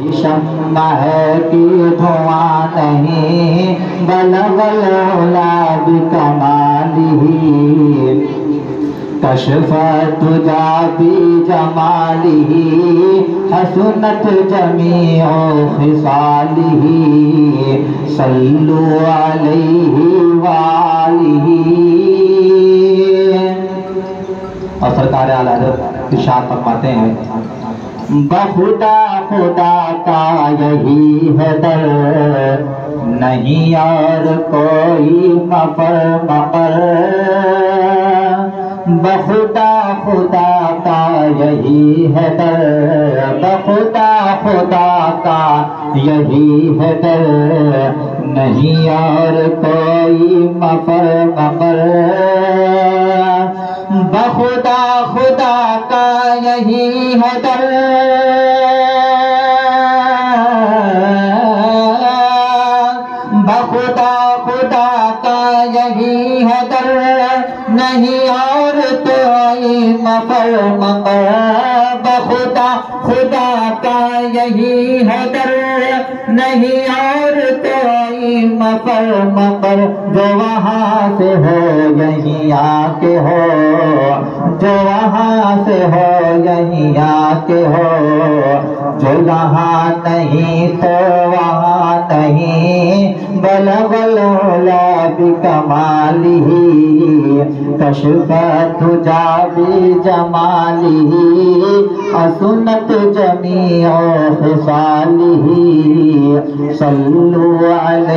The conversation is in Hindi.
है कि धुआँ नहीं, बल बलोला भी कमाली कशफत जाबी जमाली हसनत जमी ओ खिसाली सल्लु अलैहि वालिही और सरकार आला इरशाद फरमाते हैं बहुदा खुदा का यही है दर नहीं और कोई मफर मकर बहुदा खुदा का यही है दर बहुदा खुदा का यही है दर नहीं और कोई मफर मकर बहुदा खुदा का यही है दर। बखुदा, खुदा का यही है दर। नहीं और तो मफर मकर बखुदा, खुदा का यही है दर। नहीं और तो मफर मकर जो वहाँ से हो, यही आके हो। जो वहाँ से हो, यही आके हो। जो यहाँ नहीं तो वहाँ नहीं। बल बलोला भी कमाली तुझा भी जमाली असुनत जमी खिसाली सल्लु अलैहि